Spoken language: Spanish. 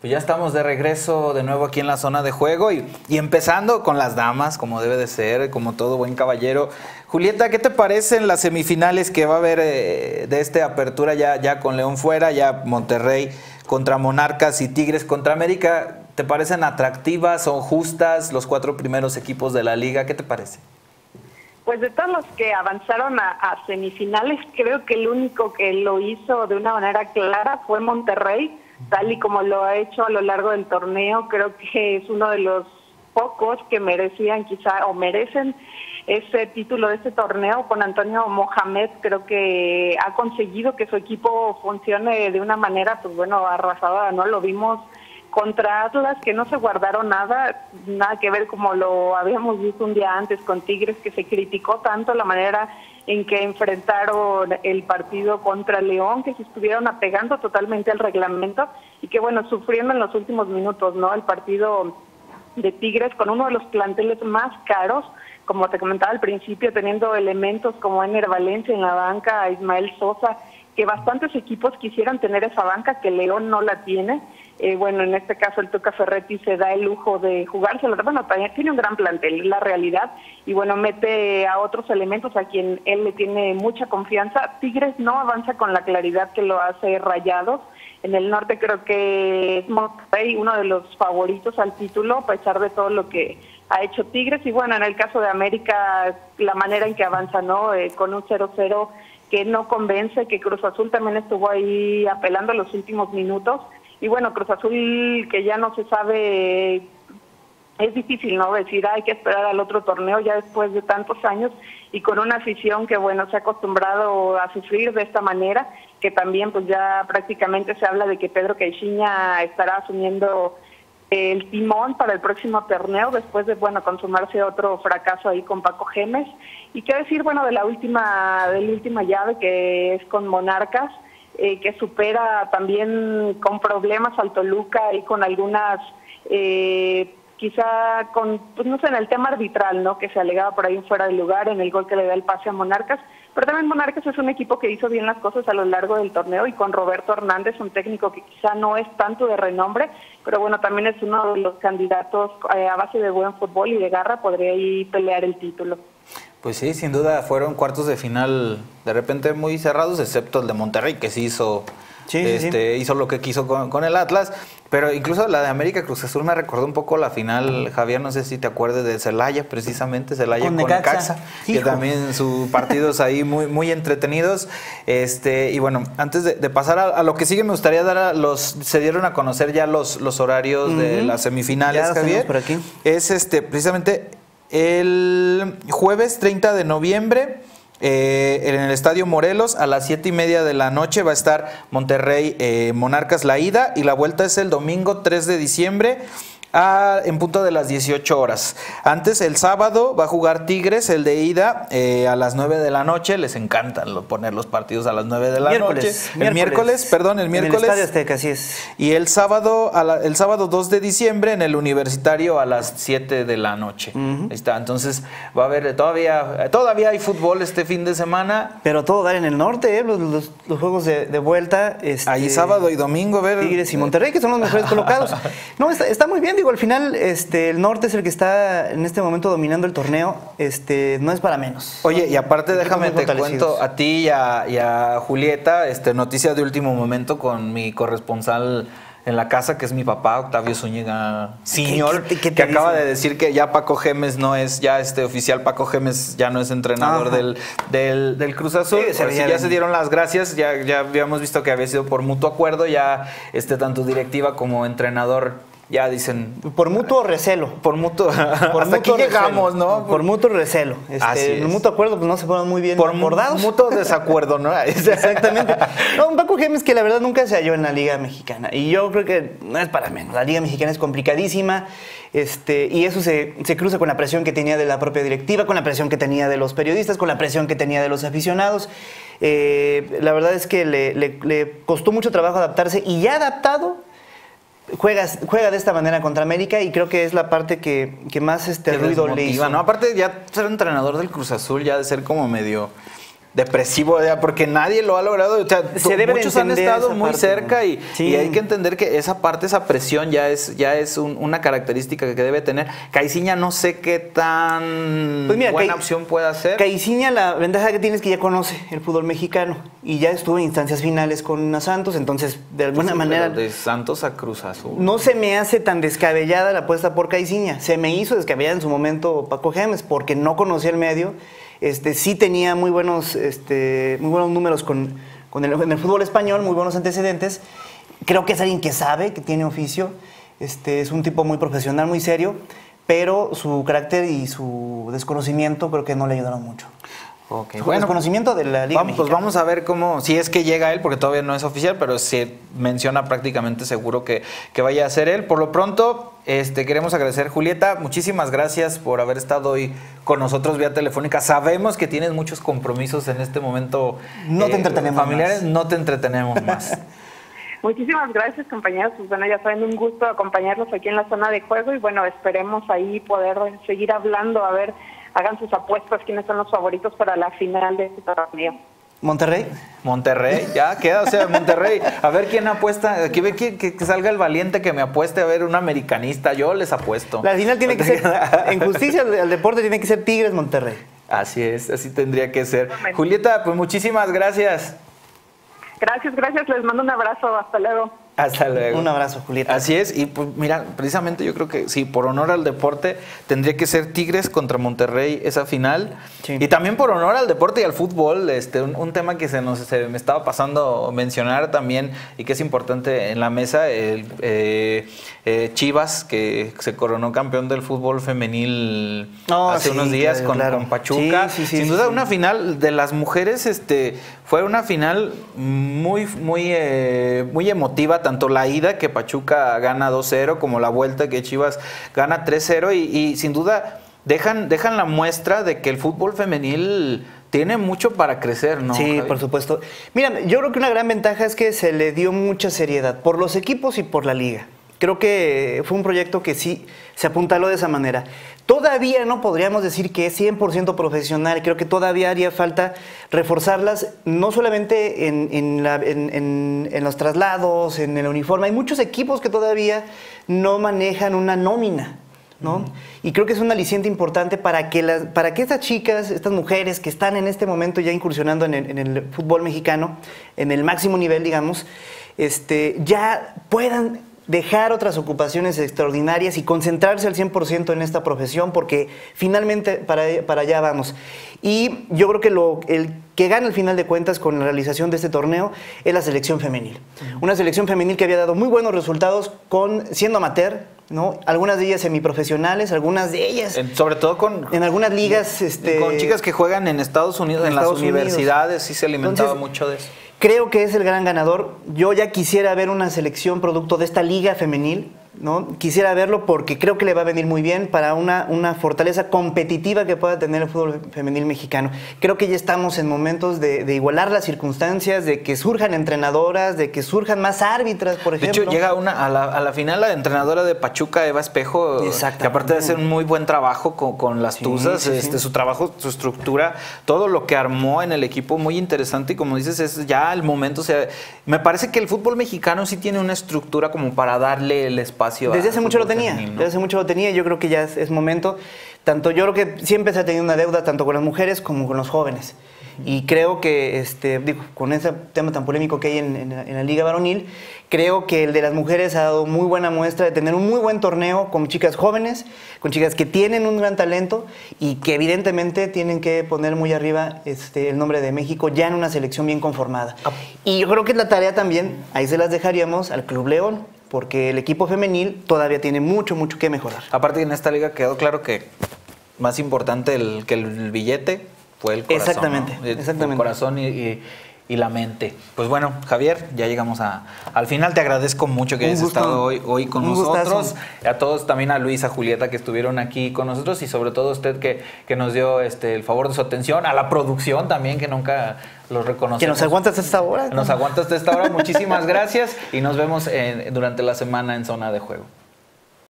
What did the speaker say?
Pues ya estamos de regreso de nuevo aquí en la zona de juego y, empezando con las damas, como debe de ser, como todo buen caballero. Julieta, ¿qué te parecen las semifinales que va a haber eh, de esta apertura ya, ya con León fuera, ya Monterrey contra Monarcas y Tigres contra América? ¿Te parecen atractivas? ¿Son justas los cuatro primeros equipos de la liga? ¿Qué te parece? Pues de todos los que avanzaron a, semifinales, creo que el único que lo hizo de una manera clara fue Monterrey, tal y como lo ha hecho a lo largo del torneo. Creo que es uno de los pocos que merecían quizá o merecen ese título de este torneo con Antonio Mohamed. Creo que ha conseguido que su equipo funcione de una manera, pues bueno, arrasada, ¿no? Lo vimos contra Atlas que no se guardaron nada, nada que ver como lo habíamos visto un día antes con Tigres, que se criticó tanto la manera en que enfrentaron el partido contra León, que se estuvieron apegando totalmente al reglamento y que bueno, sufriendo en los últimos minutos, ¿no? El partido de Tigres con uno de los planteles más caros, como te comentaba al principio, teniendo elementos como Ener Valencia en la banca, Ismael Sosa, que bastantes equipos quisieran tener esa banca que León no la tiene eh, bueno, en este caso el Tuca Ferretti se da el lujo de jugárselo. Bueno, tiene un gran plantel, la realidad, y bueno, mete a otros elementos a quien él le tiene mucha confianza. Tigres no avanza con la claridad que lo hace Rayados. En el norte creo que es Monterrey uno de los favoritos al título, a pesar de todo lo que ha hecho Tigres. Y bueno, en el caso de América, la manera en que avanza, ¿no? Eh, con un 0-0 que no convence, que Cruz Azul también estuvo ahí apelando los últimos minutos y bueno, Cruz Azul que ya no se sabe, es difícil, ¿no? Decir, hay que esperar al otro torneo ya después de tantos años y con una afición que, bueno, se ha acostumbrado a sufrir de esta manera, que también pues ya prácticamente se habla de que Pedro Caixinha estará asumiendo el timón para el próximo torneo después de bueno consumarse otro fracaso ahí con Paco Gemes y qué decir bueno de la última de la última llave que es con Monarcas eh, que supera también con problemas al Toluca y con algunas, eh, quizá con, pues no sé, en el tema arbitral, ¿no? Que se alegaba por ahí fuera del lugar en el gol que le da el pase a Monarcas. Pero también Monarcas es un equipo que hizo bien las cosas a lo largo del torneo y con Roberto Hernández, un técnico que quizá no es tanto de renombre, pero bueno, también es uno de los candidatos eh, a base de buen fútbol y de garra, podría ahí pelear el título. Pues sí, sin duda fueron cuartos de final de repente muy cerrados, excepto el de Monterrey, que sí hizo, este, hizo lo que quiso con, el Atlas. Pero incluso la de América Cruz Azul me recordó un poco la final, Javier, no sé si te acuerdas de Celaya, precisamente, Celaya con, Necaxa, que también sus partidos ahí muy, muy entretenidos. Este, y bueno, antes de, pasar a, lo que sigue, me gustaría dar a los, se dieron a conocer ya los, los horarios de las semifinales, Javier. Por aquí. Es este, precisamente el jueves 30 de noviembre, eh, en el Estadio Morelos, a las 7 y media de la noche, va a estar Monterrey eh, Monarcas la ida y la vuelta es el domingo 3 de diciembre en punto de las 18 horas. Antes, el sábado, va a jugar Tigres, el de ida, eh, a las 9 de la noche. Les encanta poner los partidos a las 9 de la noche. El miércoles, perdón, el miércoles. En el Estadio así es. Y el sábado, el sábado 2 de diciembre, en el Universitario, a las 7 de la noche. Ahí está. Entonces, va a haber, todavía, todavía hay fútbol este fin de semana. Pero todo va en el norte, ¿eh? los, juegos de, vuelta. Este, Ahí sábado y domingo, ver. Tigres y Monterrey, que son los mejores colocados. No, está, está muy bien, digo al final este, el norte es el que está en este momento dominando el torneo. Este, no es para menos. Oye, y aparte déjame te cuento a ti y a, Julieta, este, noticia de último momento con mi corresponsal en la casa, que es mi papá, Octavio Zúñiga Señor, que acaba de decir que ya Paco Gemes no es, ya este oficial Paco Gemes ya no es entrenador del, del, Cruz Azul. ya se dieron las gracias, ya, ya habíamos visto que había sido por mutuo acuerdo, ya este, tanto directiva como entrenador ya dicen. Por mutuo recelo. Por mutuo. Por hasta aquí llegamos, ¿no? Por, mutuo recelo. Este, En mutuo acuerdo, pues no se fueron muy bien por acordados. mutuo desacuerdo, ¿no? Exactamente. No, un Paco Gemes que la verdad nunca se halló en la Liga Mexicana. Y yo creo que no es para menos. La Liga Mexicana es complicadísima. Este, y eso se, se, cruza con la presión que tenía de la propia directiva, con la presión que tenía de los periodistas, con la presión que tenía de los aficionados. Eh, la verdad es que le, le, le costó mucho trabajo adaptarse y ya adaptado juega de esta manera contra América y creo que es la parte que, más este ruido le hizo. ¿no? Aparte ya ser entrenador del Cruz Azul ya de ser como medio depresivo, porque nadie lo ha logrado. O sea, muchos han estado muy cerca y, hay que entender que esa parte, esa presión ya es, ya es una característica que debe tener. Caiciña no sé qué tan pues buena opción pueda ser. Caiciña la ventaja que tiene es que ya conoce el fútbol mexicano y ya estuvo en instancias finales con Santos, entonces de alguna manera... de Santos a Cruz Azul. No se me hace tan descabellada la apuesta por Caiciña. Se me hizo descabellada en su momento Paco Gemes porque no conocía el medio este, sí tenía muy buenos, este, muy buenos números con, el, en el fútbol español, muy buenos antecedentes. Creo que es alguien que sabe, que tiene oficio. Este, es un tipo muy profesional, muy serio, pero su carácter y su desconocimiento creo que no le ayudaron mucho. Okay. Bueno, conocimiento de la Liga Pues vamos a ver cómo, si es que llega él, porque todavía no es oficial, pero se menciona prácticamente seguro que, que vaya a ser él. Por lo pronto, este, queremos agradecer, Julieta, muchísimas gracias por haber estado hoy con nosotros vía telefónica. Sabemos que tienes muchos compromisos en este momento. No te eh, entretenemos familiares, no te entretenemos más. Muchísimas gracias, compañeros. Pues bueno, ya saben, un gusto acompañarlos aquí en la zona de juego y bueno, esperemos ahí poder seguir hablando, a ver hagan sus apuestas, quiénes son los favoritos para la final de este torneo. Monterrey. Monterrey, ya queda, o sea, Monterrey. A ver quién apuesta. Aquí ve que, que, salga el valiente que me apueste a ver un americanista. Yo les apuesto. La final tiene que ser, en justicia al deporte tiene que ser Tigres Monterrey. Así es, así tendría que ser. Julieta, pues muchísimas gracias. Gracias, gracias. Les mando un abrazo. Hasta luego. Hasta luego. Un abrazo, Julieta. Así es, y pues mira, precisamente yo creo que sí, por honor al deporte, tendría que ser Tigres contra Monterrey esa final. Y también por honor al deporte y al fútbol, este, un, tema que se nos me estaba pasando mencionar también y que es importante en la mesa, el, eh, eh, Chivas, que se coronó campeón del fútbol femenil oh, hace unos días con, Pachuca. Sin duda, una final de las mujeres, este, fue una final muy, muy, eh, muy emotiva tanto la ida que Pachuca gana 2-0 como la vuelta que Chivas gana 3-0 y, sin duda dejan, dejan la muestra de que el fútbol femenil tiene mucho para crecer, ¿no? Sí, por supuesto. Mira, yo creo que una gran ventaja es que se le dio mucha seriedad por los equipos y por la liga. Creo que fue un proyecto que sí se apuntaló de esa manera. Todavía no podríamos decir que es 100% profesional, creo que todavía haría falta reforzarlas, no solamente en, los traslados, en el uniforme, hay muchos equipos que todavía no manejan una nómina. ¿no? Y creo que es un aliciente importante para que, las, para que estas chicas, estas mujeres que están en este momento ya incursionando en el, en el fútbol mexicano, en el máximo nivel, digamos, este, ya puedan dejar otras ocupaciones extraordinarias y concentrarse al 100% en esta profesión porque finalmente para, para allá vamos. Y yo creo que lo, el que gana al final de cuentas con la realización de este torneo es la selección femenil. Una selección femenil que había dado muy buenos resultados con, siendo amateur, ¿no? Algunas de ellas semiprofesionales, algunas de ellas. sobre todo con. En algunas ligas. Este, con chicas que juegan en Estados Unidos, en, las universidades, sí se alimentaba mucho de eso. Creo que es el gran ganador. Yo ya quisiera ver una selección producto de esta liga femenil ¿no? Quisiera verlo porque creo que le va a venir muy bien para una, una fortaleza competitiva que pueda tener el fútbol femenil mexicano. Creo que ya estamos en momentos de, igualar las circunstancias, de que surjan entrenadoras, de que surjan más árbitras, por ejemplo. De hecho, llega una, a, la, a la final la entrenadora de Pachuca, Eva Espejo, que aparte de hacer un muy buen trabajo con, las Tuzas, este, su trabajo, su estructura, todo lo que armó en el equipo, muy interesante y como dices, es ya el momento, o sea, me parece que el fútbol mexicano sí tiene una estructura como para darle el espacio desde hace mucho lo tenía, desde hace mucho lo tenía, yo creo que ya es, momento. Tanto yo creo que siempre se ha tenido una deuda tanto con las mujeres como con los jóvenes. Y creo que, este, digo, con ese tema tan polémico que hay en, la Liga Varonil, creo que el de las mujeres ha dado muy buena muestra de tener un muy buen torneo con chicas jóvenes, con chicas que tienen un gran talento y que evidentemente tienen que poner muy arriba este, el nombre de México ya en una selección bien conformada. Ah. Y yo creo que es la tarea también, ahí se las dejaríamos al Club León, porque el equipo femenil todavía tiene mucho, mucho que mejorar. Aparte en esta liga quedó claro que más importante el, que el billete fue el corazón. Exactamente, exactamente. El corazón y, la mente. Pues bueno, Javier, ya llegamos a, al final. Te agradezco mucho que hayas estado hoy, hoy con nosotros. A todos, también a Luisa, a Julieta, que estuvieron aquí con nosotros y sobre todo a usted que, que nos dio este, el favor de su atención. A la producción también, que nunca los reconocemos. Que nos aguanta hasta esta hora. Nos aguanta hasta esta hora. Muchísimas gracias y nos vemos durante la semana en Zona de Juego.